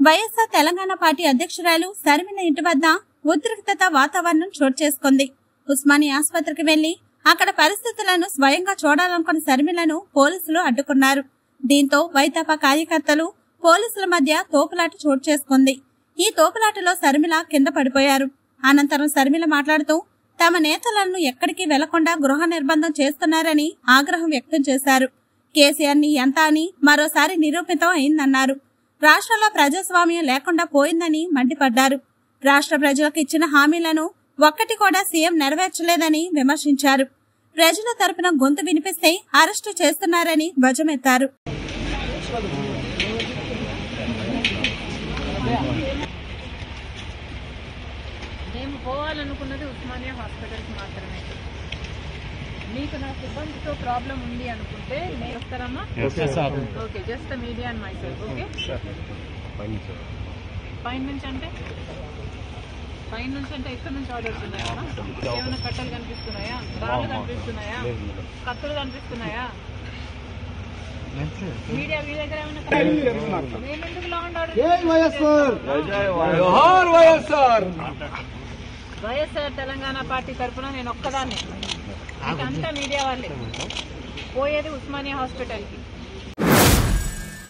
YSR Telangana party అధ్యక్షురాలు శర్మిల ఇంటి వద్ద ఉద్రిక్తత వాతావరణం చోటు చేసుకుంది. ఉస్మాని ఆసుపత్రికి వెళ్ళి అక్కడ పరిస్థితులను స్వయంగా చూడాలనుకున్న శర్మిలను పోలీసులు అడ్డుకున్నారు. దీంతో వైతాపా కార్యకర్తలు పోలీసుల మధ్య తోపులాట చోటు చేసుకుంది. ఈ తోపులాటలో శర్మిల కింద పడిపోయారు. అనంతరం శర్మిల మాట్లాడుతూ తమ నేతలను ఎక్కడికి వెళ్ళకుండా గృహ నిర్బంధం చేస్తున్నారని ఆగ్రహం వ్యక్తం చేశారు. కేసీఆర్ని ఎంత అని మరోసారి నిరూపితం అయిందన్నారు. రాష్ట్రంలో ప్రజాస్వామ్యం లేకుండా పోయిందని మండిపడ్డారు. రాష్ట్ర ప్రజలకు ఇచ్చిన హామీలను ఒక్కటి కూడా సీఎం నెరవేర్చలేదని విమర్శించారు. ప్రజల తరపున గొంతు వినిపిస్తే అరెస్టు చేస్తున్నారని ధ్వజమెత్తారు. మేము పోవాలనుకున్నది ఉస్మానియా హాస్పిటల్కి మాత్రమే. మీకు నా సిబ్బందితో ప్రాబ్లం ఉంది అనుకుంటే మీరు వస్తారమ్మా? Okay just media and myself okay పైన నుంచి అంటే? పైన నుంచి అంటే ఎక్కడి నుంచి ఆర్డర్స్ ఉన్నాయా? ఏమైనా కట్టలు కనిపిస్తున్నాయా? రాళ్ళు కనిపిస్తున్నాయా? కత్తులు కనిపిస్తున్నాయా? మీడియా మీ దగ్గర ఏమైనా? మేము ఎందుకు ఆర్డర్ వైఎస్ఆర్ తెలంగాణ పార్టీ తరఫున నేను ఒక్కదాన్ని. అంతా మీడియా వాళ్ళే. పోయేది ఉస్మానియా హాస్పిటల్కి.